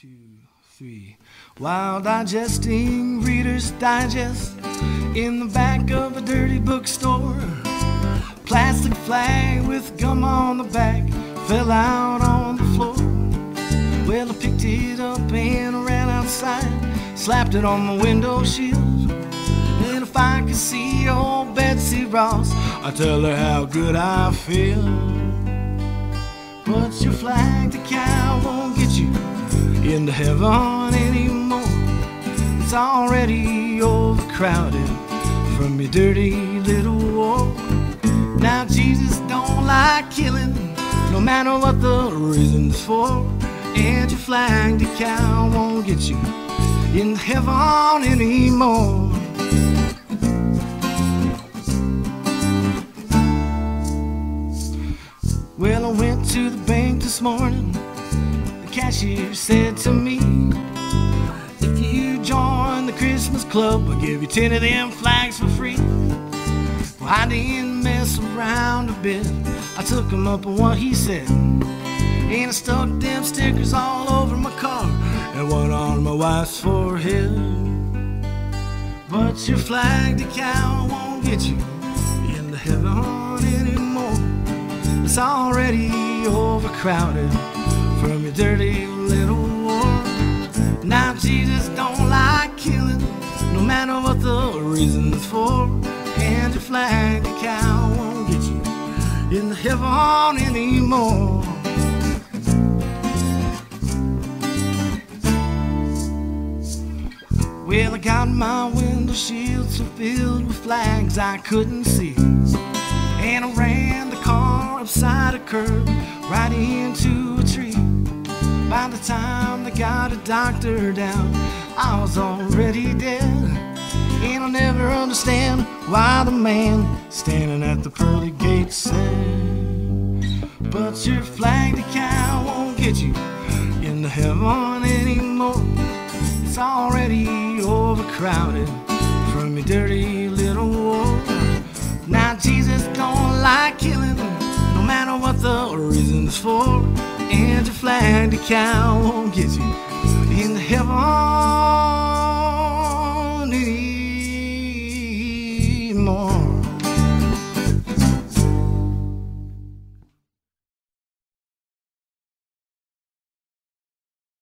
two, three. While digesting Reader's Digest in the back of a dirty bookstore, plastic flag with gum on the back fell out on the floor. Well, I picked it up and ran outside, slapped it on the window shield. And if I could see old Betsy Ross, I'd tell her how good I feel. But your flag to you into heaven anymore. It's already overcrowded from your dirty little war. Now Jesus don't like killing, no matter what the reasons for. And your flag decal won't get you in heaven anymore. Well, I went to the bank this morning. Cashier said to me, If you join the Christmas club, I'll give you 10 of them flags for free. Well, I didn't mess around a bit. I took him up on what he said. And I stuck them stickers all over my car and one on my wife's forehead. But your flag decal won't get you into heaven anymore. It's already overcrowded from your dirty little war. Now Jesus don't like killing, no matter what the reasons for. And your flag decal won't get you in the heaven anymore. Well, I got my window shields filled with flags I couldn't see. And I ran the car upside a curb right into. By the time they got a doctor down, I was already dead. And I'll never understand why the man standing at the pearly gates said, But your flag decal won't get you into heaven anymore. It's already overcrowded from your dirty little war. Now Jesus don't like killing, no matter what the reasons for and your flag decal won't get you in the heaven anymore.